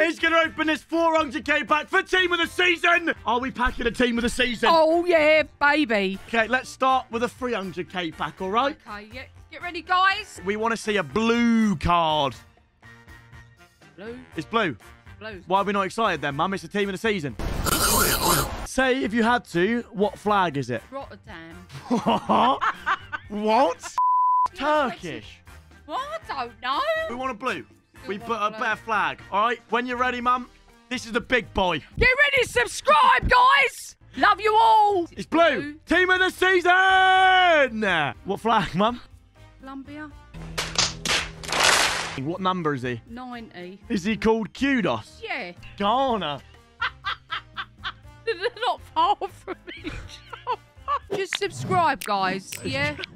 is going to open this 400k pack for Team of the Season. Are we packing a Team of the Season? Oh, yeah, baby. Okay, let's start with a 300k pack, all right? Okay, yeah. Get ready, guys. We want to see a blue card. Blue, It's blue. blue. Why are we not excited then, Mum? It's the Team of the Season. Say, if you had to, what flag is it? Rotterdam. What? what? Turkish. What? I don't know. We want a blue. We put a blue. better flag. All right, when you're ready, Mum, this is the big boy. Get ready to subscribe, guys. Love you all. It's blue. Team of the season. What flag, Mum? Colombia, What number is he? 90. Is he called Kudus? Yeah. Ghana. They're not far from each other. Just subscribe, guys. Yeah.